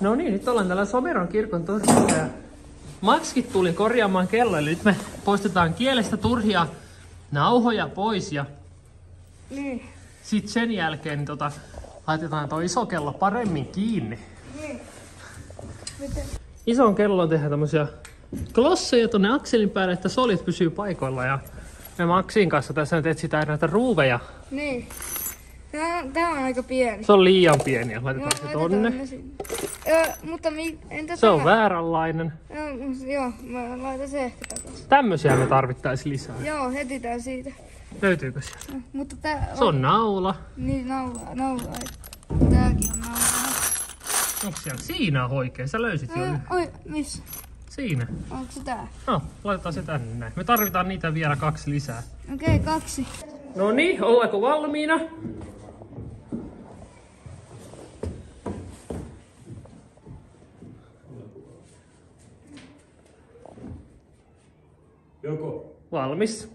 No niin, nyt ollaan täällä Someron kirkon tornilla ja Maxkin tuli korjaamaan kello, eli nyt me poistetaan kielestä turhia nauhoja pois ja Niin. sitten sen jälkeen niin tota, laitetaan tuo iso kello paremmin kiinni. Niin. Miten? Ison kellon tehdään tämmösiä klosseja tonne akselin päälle, että solit pysyy paikoilla ja me Maxin kanssa tässä nyt etsitään näitä ruuveja. Niin. Tää, tää on aika pieni. Se on liian pieniä, Joo, laitetaan se laitetaan tonne. ne Joo, mutta mi, entä Se on tämä? vääränlainen. Joo, joo, mä laitan se ehkä takaisin. Tämmösiä me tarvittaisiin lisää. Joo, hetitään siitä. Löytyykö sieltä? No, Mutta tää Se on naula. Niin, naulaa, naulaa. Tääkin on naulaa. Onko siellä? Siinä on oikein. Sä löysit jo. Oi, yhden. oi, missä? Siinä. Onko se tää? No, laitetaan se tänne näin. Me tarvitaan niitä vielä kaksi lisää. Okei, okay, kaksi. No niin, ollaanko valmiina? Joko? Valmis.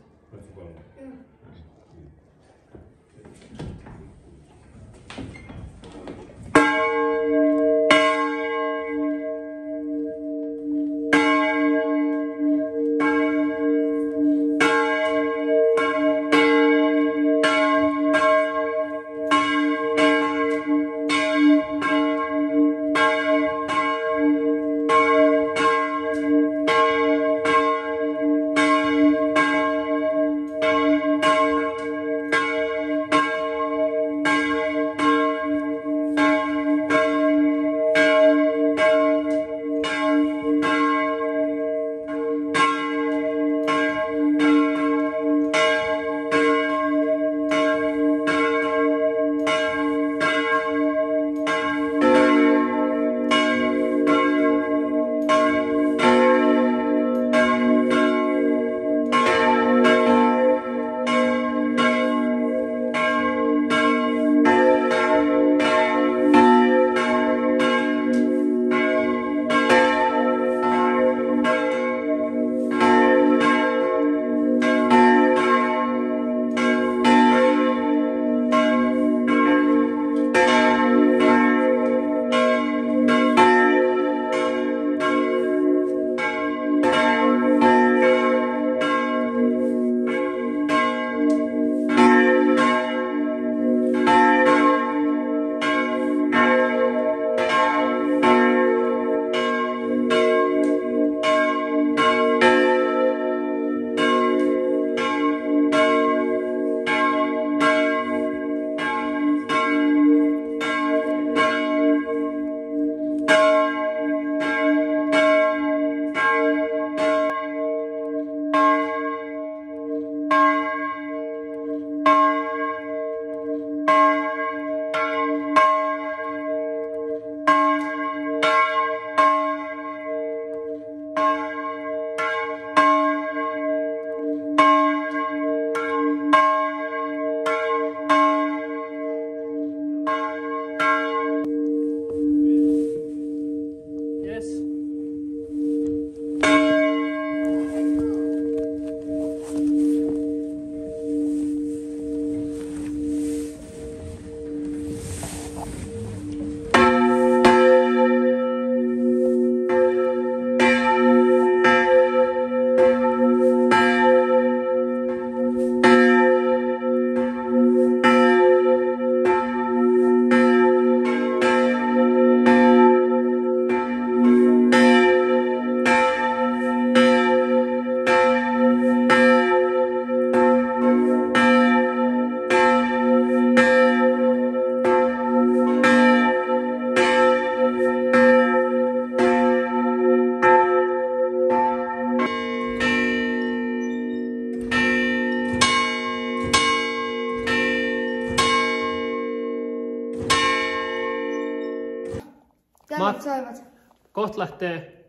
Mat-. Kohta lähtee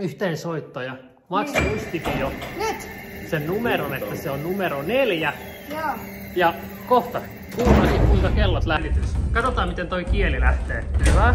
yhteen soittaja. Max muistikin jo Nyt! sen numeron, että se on numero neljä. Joo. Ja kohta kuullakin kuinka kellot lähditys. Katsotaan miten toi kieli lähtee. Hyvä.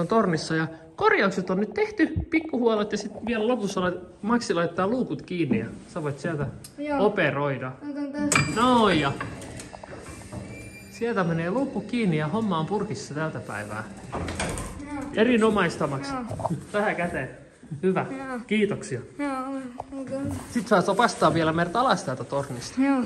Kirkon tornissa ja korjaukset on nyt tehty, pikkuhuolet ja sitten vielä lopussa Maxi laittaa luukut kiinni ja sä voit sieltä Joo. operoida. Noin ja sieltä menee luukku kiinni ja homma on purkissa tältä päivää. Joo. Erinomaista Maxi. Tähän käteen. Hyvä. Joo. Kiitoksia. Joo. Sitten saat opastaa vielä Merta alas täältä tornista. Joo.